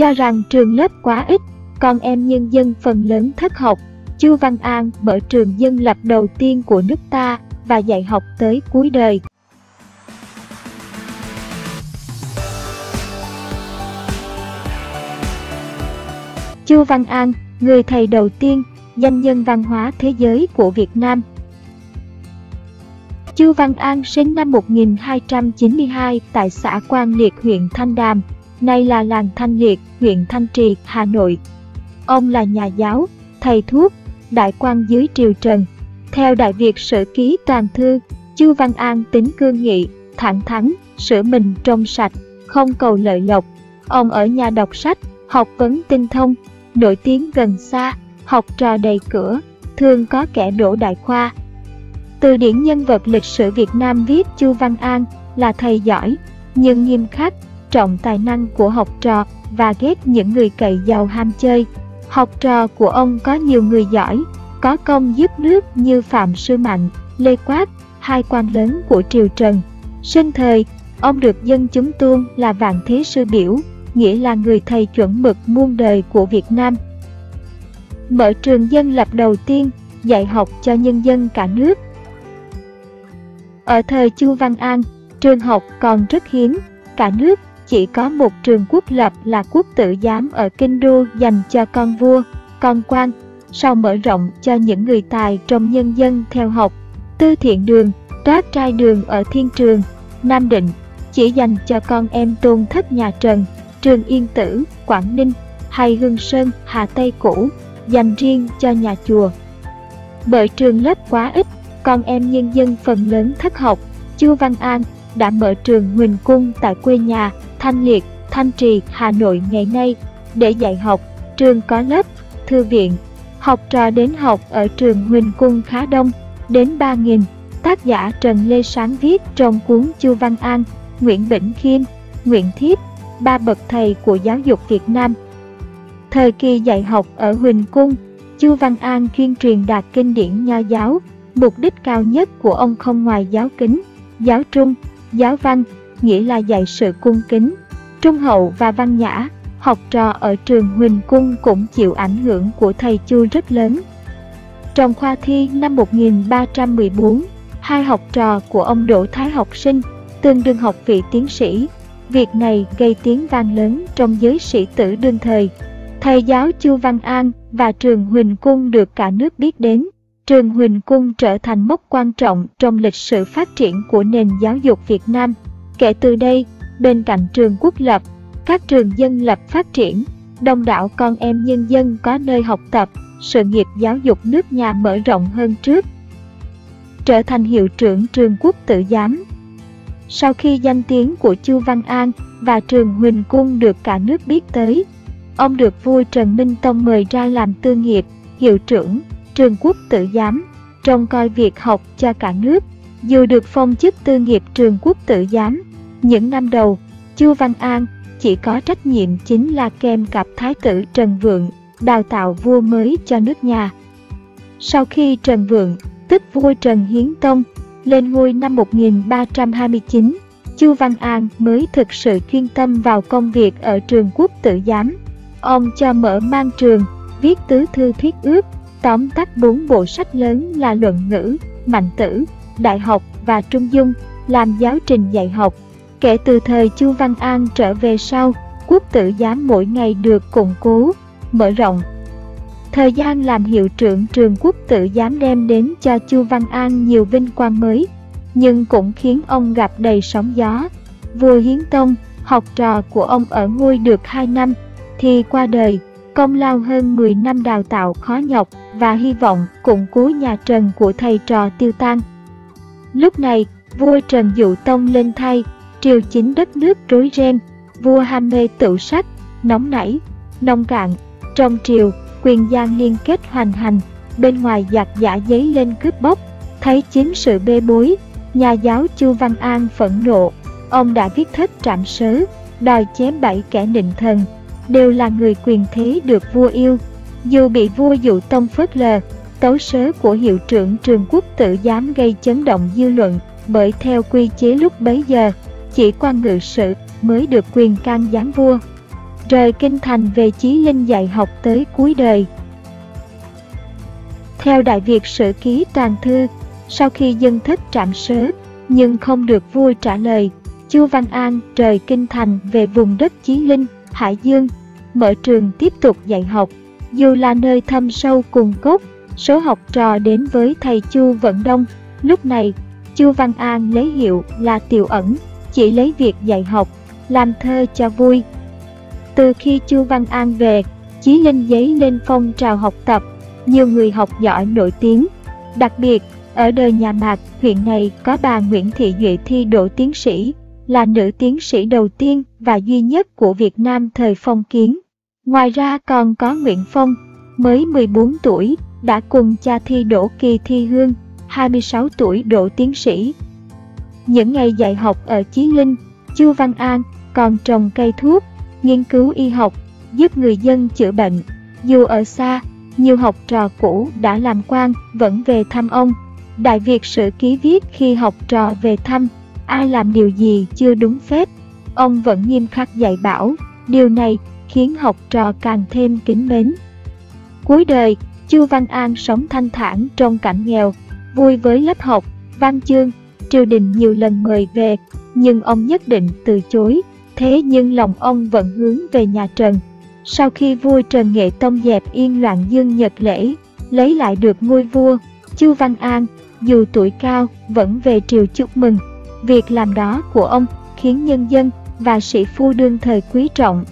cho rằng trường lớp quá ít, con em nhân dân phần lớn thất học. Chu Văn An mở trường dân lập đầu tiên của nước ta và dạy học tới cuối đời. Chu Văn An, người thầy đầu tiên, danh nhân văn hóa thế giới của Việt Nam. Chu Văn An sinh năm 1292 tại xã Quang Liệt huyện Thanh Đàm, nay là làng Thanh Liệt, huyện Thanh Trì, Hà Nội. Ông là nhà giáo, thầy thuốc, đại quan dưới triều Trần. Theo Đại Việt Sử Ký Toàn Thư, Chu Văn An tính cương nghị, thẳng thắn, sửa mình trong sạch, không cầu lợi lộc. Ông ở nhà đọc sách, học vấn tinh thông, nổi tiếng gần xa, học trò đầy cửa, thường có kẻ đổ đại khoa. Từ điển nhân vật lịch sử Việt Nam viết Chu Văn An là thầy giỏi, nhưng nghiêm khắc, trọng tài năng của học trò và ghét những người cậy giàu ham chơi. Học trò của ông có nhiều người giỏi, có công giúp nước như Phạm Sư Mạnh, Lê Quát, hai quan lớn của triều Trần. Sinh thời, ông được dân chúng tôn là Vạn Thế Sư Biểu, nghĩa là người thầy chuẩn mực muôn đời của Việt Nam. Mở trường dân lập đầu tiên, dạy học cho nhân dân cả nước. Ở thời Chu Văn An, trường học còn rất hiếm, cả nước chỉ có một trường quốc lập là quốc tử giám ở Kinh Đô dành cho con vua, con quan, sau mở rộng cho những người tài trong nhân dân theo học. Tư thiện đường, toát trai đường ở Thiên Trường, Nam Định, chỉ dành cho con em tôn thất nhà Trần, Trường Yên Tử, Quảng Ninh, hay Hương Sơn, Hà Tây Cũ, dành riêng cho nhà chùa. Bởi trường lớp quá ít, con em nhân dân phần lớn thất học, Chu Văn An đã mở trường Huỳnh Cung tại quê nhà Thanh Liệt, Thanh Trì, Hà Nội ngày nay để dạy học. Trường có lớp, thư viện, học trò đến học ở trường Huỳnh Cung khá đông, đến 3.000. Tác giả Trần Lê Sáng viết trong cuốn Chu Văn An, Nguyễn Bỉnh Khiêm, Nguyễn Thiếp, ba bậc thầy của giáo dục Việt Nam. Thời kỳ dạy học ở Huỳnh Cung, Chu Văn An chuyên truyền đạt kinh điển nho giáo, mục đích cao nhất của ông không ngoài giáo kính, giáo trung, giáo văn, nghĩa là dạy sự cung kính, trung hậu và văn nhã. Học trò ở trường Huỳnh Cung cũng chịu ảnh hưởng của thầy Chu rất lớn. Trong khoa thi năm 1314, hai học trò của ông Đỗ Thái học sinh, tương đương học vị tiến sĩ. Việc này gây tiếng vang lớn trong giới sĩ tử đương thời. Thầy giáo Chu Văn An và trường Huỳnh Cung được cả nước biết đến. Trường Huỳnh Cung trở thành mốc quan trọng trong lịch sử phát triển của nền giáo dục Việt Nam. Kể từ đây, bên cạnh trường quốc lập, các trường dân lập phát triển, đông đảo con em nhân dân có nơi học tập, sự nghiệp giáo dục nước nhà mở rộng hơn trước. Trở thành hiệu trưởng trường quốc tự giám. Sau khi danh tiếng của Chu Văn An và trường Huỳnh Cung được cả nước biết tới, ông được vua Trần Minh Tông mời ra làm tư nghiệp, hiệu trưởng, trường quốc tự giám, trông coi việc học cho cả nước. Dù được phong chức tư nghiệp trường quốc tự giám, những năm đầu, Chu Văn An chỉ có trách nhiệm chính là kèm cặp thái tử Trần Vượng, đào tạo vua mới cho nước nhà. Sau khi Trần Vượng, tức vua Trần Hiến Tông, lên ngôi năm 1329, Chu Văn An mới thực sự chuyên tâm vào công việc ở trường quốc Tử giám. Ông cho mở mang trường, viết tứ thư thuyết ước, tóm tắt bốn bộ sách lớn là luận ngữ, mạnh tử, đại học và trung dung, làm giáo trình dạy học. Kể từ thời Chu Văn An trở về sau, quốc Tử giám mỗi ngày được củng cố, mở rộng. Thời gian làm hiệu trưởng trường quốc Tử giám đem đến cho Chu Văn An nhiều vinh quang mới, nhưng cũng khiến ông gặp đầy sóng gió. Vua Hiến Tông, học trò của ông ở ngôi được 2 năm, thì qua đời, công lao hơn 10 năm đào tạo khó nhọc và hy vọng củng cố nhà Trần của thầy trò tiêu tan. Lúc này, vua Trần Dụ Tông lên thay, triều chính đất nước rối ren, vua ham mê tự sắc, nóng nảy, nông cạn. Trong triều, quyền gian liên kết hoành hành, bên ngoài giặc giả giấy lên cướp bóc, thấy chính sự bê bối, nhà giáo Chu Văn An phẫn nộ, ông đã viết thất trạm sớ, đòi chém bảy kẻ nịnh thần, đều là người quyền thế được vua yêu. Dù bị vua dụ tông phớt lờ, tấu sớ của hiệu trưởng trường quốc tự dám gây chấn động dư luận, bởi theo quy chế lúc bấy giờ, chỉ quan ngự sự mới được quyền can gián vua. rời kinh thành về Chí Linh dạy học tới cuối đời. Theo Đại Việt Sử Ký Toàn Thư, sau khi dân thất trạm sớ, nhưng không được vua trả lời, Chu Văn An rời kinh thành về vùng đất Chí Linh, Hải Dương, mở trường tiếp tục dạy học. Dù là nơi thâm sâu cùng cốt, số học trò đến với thầy Chu vẫn đông. Lúc này, Chu Văn An lấy hiệu là Tiểu Ẩn, chỉ lấy việc dạy học, làm thơ cho vui. Từ khi Chu Văn An về, Chí Linh giấy lên phong trào học tập, nhiều người học giỏi nổi tiếng. Đặc biệt, ở đời nhà Mạc, huyện này có bà Nguyễn Thị Duệ thi đỗ tiến sĩ, là nữ tiến sĩ đầu tiên và duy nhất của Việt Nam thời phong kiến. Ngoài ra còn có Nguyễn Phong, mới 14 tuổi, đã cùng cha thi đỗ kỳ thi hương, 26 tuổi đỗ tiến sĩ. Những ngày dạy học ở Chí Linh, Chu Văn An còn trồng cây thuốc, nghiên cứu y học, giúp người dân chữa bệnh. Dù ở xa, nhiều học trò cũ đã làm quan vẫn về thăm ông. Đại Việt Sử Ký viết khi học trò về thăm, ai làm điều gì chưa đúng phép, ông vẫn nghiêm khắc dạy bảo. Điều này khiến học trò càng thêm kính mến. Cuối đời, Chu Văn An sống thanh thản trong cảnh nghèo, vui với lớp học, văn chương, triều đình nhiều lần mời về, nhưng ông nhất định từ chối, thế nhưng lòng ông vẫn hướng về nhà Trần. Sau khi vua Trần Nghệ Tông dẹp yên loạn dương Nhật lễ, lấy lại được ngôi vua, Chu Văn An, dù tuổi cao, vẫn về triều chúc mừng. Việc làm đó của ông khiến nhân dân và sĩ phu đương thời quý trọng.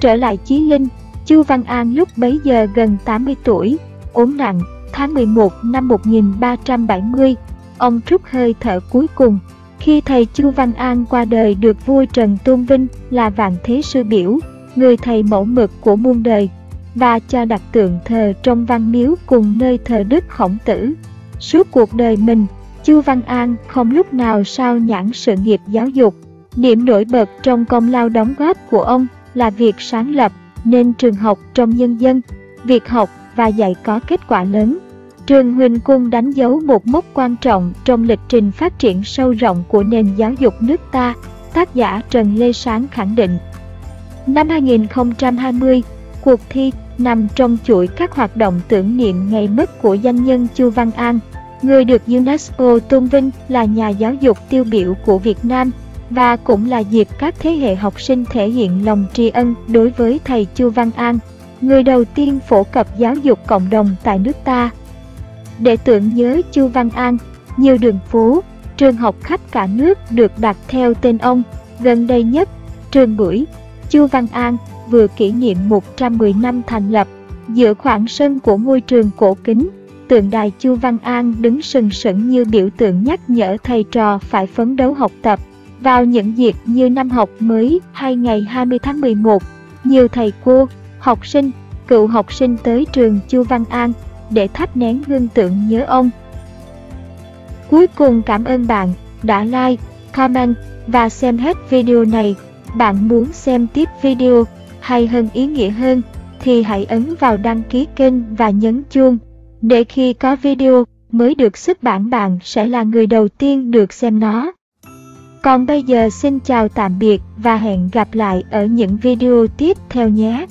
Trở lại Chí Linh, Chu Văn An lúc bấy giờ gần 80 tuổi, ốm nặng, tháng 11 năm 1370, ông trút hơi thở cuối cùng. Khi thầy Chu Văn An qua đời được vua Trần tôn vinh là vạn thế sư biểu, người thầy mẫu mực của muôn đời, và cho đặt tượng thờ trong văn miếu cùng nơi thờ đức khổng tử. Suốt cuộc đời mình, Chu Văn An không lúc nào sao nhãn sự nghiệp giáo dục. Điểm nổi bật trong công lao đóng góp của ông là việc sáng lập nên trường học trong nhân dân, việc học và dạy có kết quả lớn. Trường Huỳnh Cung đánh dấu một mốc quan trọng trong lịch trình phát triển sâu rộng của nền giáo dục nước ta, tác giả Trần Lê Sáng khẳng định. Năm 2020, cuộc thi nằm trong chuỗi các hoạt động tưởng niệm ngày mất của danh nhân Chu Văn An, người được UNESCO tôn vinh là nhà giáo dục tiêu biểu của Việt Nam và cũng là dịp các thế hệ học sinh thể hiện lòng tri ân đối với thầy Chu Văn An, người đầu tiên phổ cập giáo dục cộng đồng tại nước ta. Để tưởng nhớ Chu Văn An, nhiều đường phố, trường học khắp cả nước được đặt theo tên ông. Gần đây nhất, trường Bưởi, Chu Văn An vừa kỷ niệm 110 năm thành lập. Giữa khoảng sân của ngôi trường cổ kính, tượng đài Chu Văn An đứng sừng sững như biểu tượng nhắc nhở thầy trò phải phấn đấu học tập. Vào những dịp như năm học mới hay ngày 20 tháng 11, nhiều thầy cô, học sinh, cựu học sinh tới trường Chu Văn An để thắp nén hương tượng nhớ ông. Cuối cùng cảm ơn bạn đã like, comment và xem hết video này. Bạn muốn xem tiếp video hay hơn ý nghĩa hơn thì hãy ấn vào đăng ký kênh và nhấn chuông để khi có video mới được xuất bản bạn sẽ là người đầu tiên được xem nó. Còn bây giờ xin chào tạm biệt và hẹn gặp lại ở những video tiếp theo nhé.